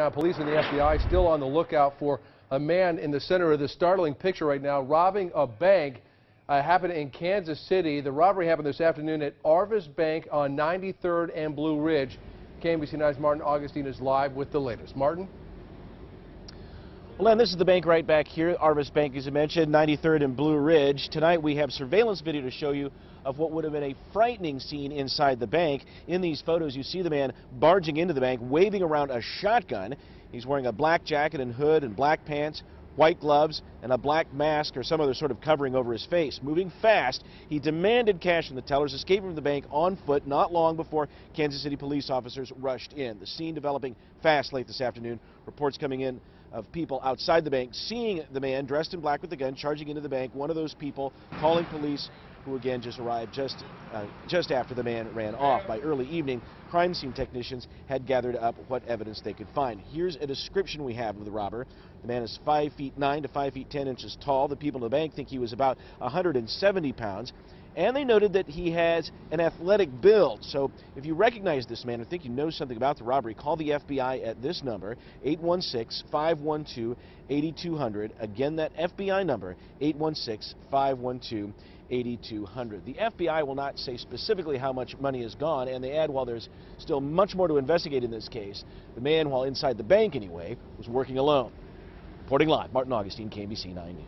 Now, police and the FBI still on the lookout for a man in the center of this startling picture right now robbing a bank. Uh, happened in Kansas City. The robbery happened this afternoon at Arvest Bank on 93rd and Blue Ridge. KMBC 9's Martin Augustine is live with the latest. Martin? Len, this is the bank right back here, Arvest Bank, as you mentioned, 93rd and Blue Ridge. Tonight we have surveillance video to show you of what would have been a frightening scene inside the bank. In these photos, you see the man barging into the bank, waving around a shotgun. He's wearing a black jacket and hood and black pants, white gloves, and a black mask or some other sort of covering over his face. Moving fast, he demanded cash from the tellers, escaping from the bank on foot not long before Kansas City police officers rushed in. The scene developing fast late this afternoon. Reports coming in of people outside the bank seeing the man dressed in black with a gun charging into the bank. One of those people calling police who again just arrived just, uh, just after the man ran off. By early evening, crime scene technicians had gathered up what evidence they could find. Here's a description we have of the robber. The man is 5 feet 9 to 5 feet 10 inches tall. The people in the bank think he was about 170 pounds. And they noted that he has an athletic build. So if you recognize this man or think you know something about the robbery, call the FBI at this number, 816-512-8200. Again, that FBI number, 816-512-8200. 8200. The FBI will not say specifically how much money is gone, and they add while there's still much more to investigate in this case, the man, while inside the bank anyway, was working alone. Reporting live, Martin Augustine, KMBC 9 News.